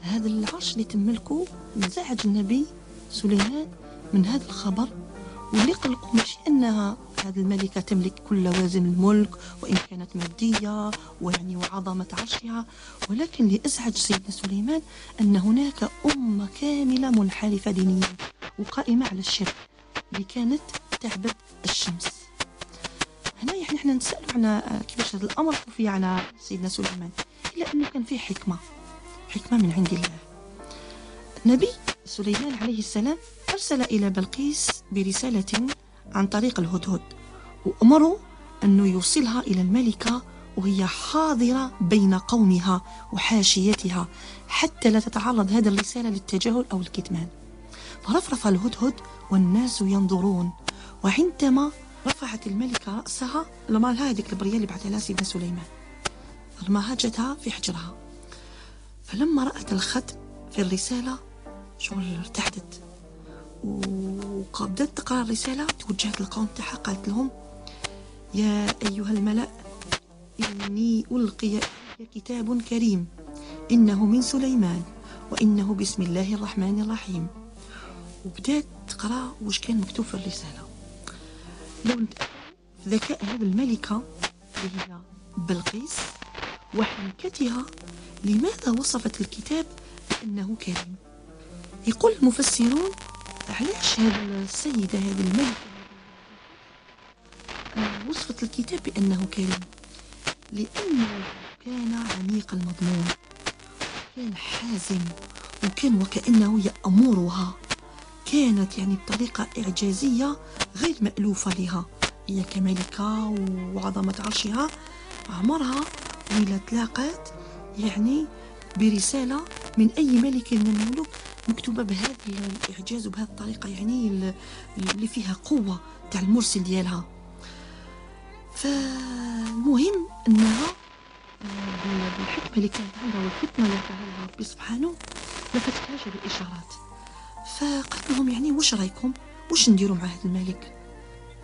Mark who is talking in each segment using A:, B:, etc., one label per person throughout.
A: هذا العرش اللي تملكه انزعج النبي سليمان من هذا الخبر واللي قلقوا ماشي أنها هذه الملكة تملك كل لوازم الملك وإن كانت مادية ويعني وعظمة عرشها. ولكن اللي أزعج سيدنا سليمان أن هناك أمة كاملة منحرفة دينيا وقائمة على الشرك اللي كانت تعبد الشمس. هنا يعني إحنا نسأل عن كيفاش هذا الأمر خفي على سيدنا سليمان. إلا أنه كان فيه حكمة. حكمة من عند الله. النبي سليمان عليه السلام أرسل إلى بلقيس برسالة عن طريق الهدهد وأمره أنه يوصلها إلى الملكة وهي حاضرة بين قومها وحاشيتها حتى لا تتعرض هذه الرسالة للتجاهل أو الكتمان. فرفرف الهدهد والناس ينظرون وعندما رفعت الملكة رأسها لما لها هذيك البرية اللي بعثها لها سيدنا سليمان؟ رماها جتها في حجرها. فلما رأت الخط في الرسالة شغل ارتعدت وبدأت تقرأ الرسالة توجهت للقوم تاعها قالت لهم يا أيها الملأ إني ألقي كتاب كريم إنه من سليمان وإنه بسم الله الرحمن الرحيم. وبدأت تقرأ وش كان مكتوب في الرسالة. لو ذكاء هذه الملكة اللي هي بلقيس وحنكتها لماذا وصفت الكتاب بأنه كريم؟ يقول المفسرون علاش هذه السيدة هذه الملكة آه، وصفت الكتاب بأنه كريم لأنه كان عميق المضمون كان حازم وكان وكأنه يأمرها كانت يعني بطريقة إعجازية غير مألوفة لها هي كملكة وعظمة عرشها عمرها وإلى تلاقات يعني برسالة من أي ملك من الملوك مكتوبة بهذا الإعجاز وبهذه الطريقة يعني اللي فيها قوة تاع المرسل ديالها. فالمهم أنها آه، بالحكمة اللي كانت عندها والفتنة اللي فعلها ربي سبحانه لفتتهاش بالإشارات. فقالت لهم يعني وش رأيكم؟ وش نديروا مع هذا الملك؟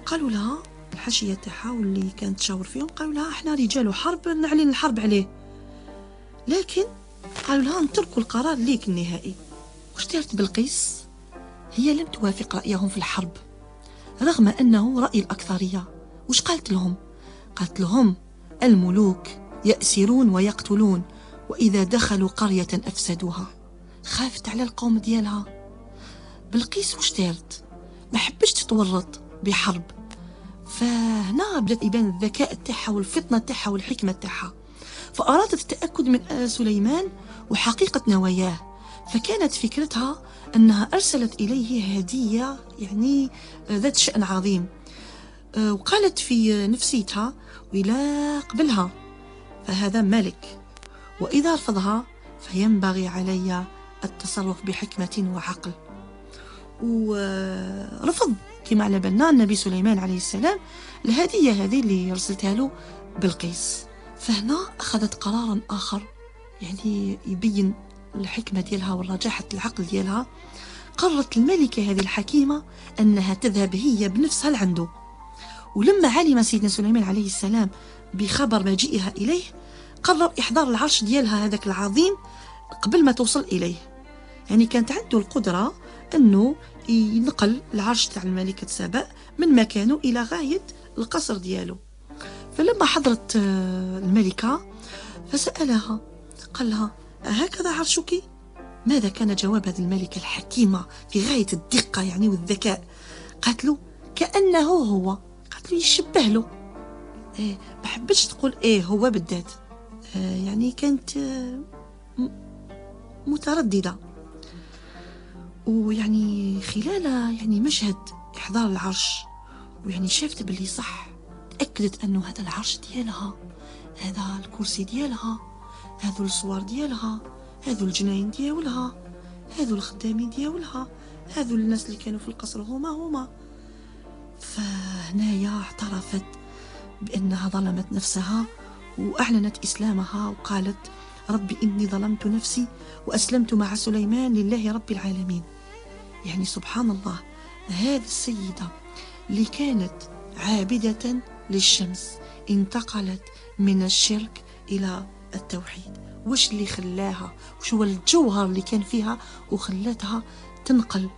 A: قالوا لها الحاشية تاعها واللي كانت تشاور فيهم قالوا لها إحنا رجال حرب نعلن الحرب عليه. لكن قالوا لها نتركوا القرار ليك النهائي. وش دارت بلقيس؟ هي لم توافق رأيهم في الحرب رغم أنه رأي الأكثرية. وش قالت لهم؟ قالت لهم الملوك يأسرون ويقتلون وإذا دخلوا قرية أفسدوها. خافت على القوم ديالها. بلقيس وش دارت؟ ما حبش تتورط بحرب. فهنا بدأت يبان الذكاء تاعها والفطنة تاعها والحكمة تاعها. فأرادت التأكد من سليمان وحقيقة نواياه فكانت فكرتها أنها أرسلت إليه هدية يعني ذات شأن عظيم. آه، وقالت في نفسيتها ولا قبلها فهذا ملك وإذا رفضها فينبغي علي التصرف بحكمة وعقل. ورفض كما على بالنا النبي سليمان عليه السلام الهدية هذه اللي رسلتها له بلقيس. فهنا أخذت قرارا آخر يعني يبين الحكمة ديالها والرجاحة العقل ديالها. قررت الملكة هذه الحكيمة أنها تذهب هي بنفسها لعنده. ولما علم سيدنا سليمان عليه السلام بخبر مجيئها إليه قرر إحضار العرش ديالها هذاك العظيم قبل ما توصل إليه. يعني كانت عنده القدرة أنه ينقل العرش تاع الملكة سبأ من مكانه إلى غاية القصر ديالو. فلما حضرت آه، الملكة فسألها قال لها هكذا عرشك؟ ماذا كان جواب هذه الملكة الحكيمة في غاية الدقة يعني والذكاء؟ قالت له كأنه هو. قالت له يشبه له. إيه ما حبتش تقول إيه هو بالذات. آه يعني كانت آه مترددة. ويعني خلال يعني مشهد إحضار العرش ويعني شافت باللي صح تأكدت أنه هذا العرش ديالها هذا الكرسي ديالها هذو الصور ديالها هذو الجناين ديالها هذو الخدامين ديالها هذو الناس اللي كانوا في القصر هما هما. فهنايا اعترفت بأنها ظلمت نفسها وأعلنت إسلامها وقالت ربي إني ظلمت نفسي وأسلمت مع سليمان لله رب العالمين. يعني سبحان الله هذه السيدة اللي كانت عابدة للشمس انتقلت من الشرك إلى التوحيد. واش اللي خلاها؟ وش هو الجوهر اللي كان فيها وخلتها تنقل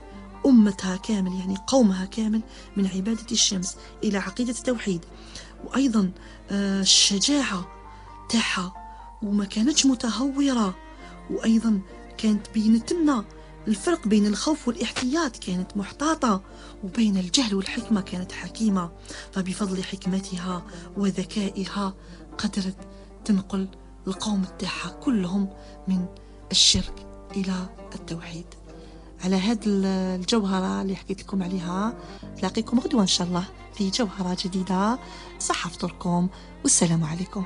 A: أمتها كامل يعني قومها كامل من عبادة الشمس إلى عقيدة التوحيد. وأيضا آه، الشجاعة تاعها وما كانتش متهورة. وأيضا كانت بينت لنا الفرق بين الخوف والاحتياط كانت محتاطة وبين الجهل والحكمة كانت حكيمة. فبفضل حكمتها وذكائها قدرت تنقل القوم تاعها كلهم من الشرك إلى التوحيد. على هذه الجوهرة اللي حكيت لكم عليها نلاقيكم غدوة إن شاء الله في جوهرة جديدة. صحة فطوركم والسلام عليكم.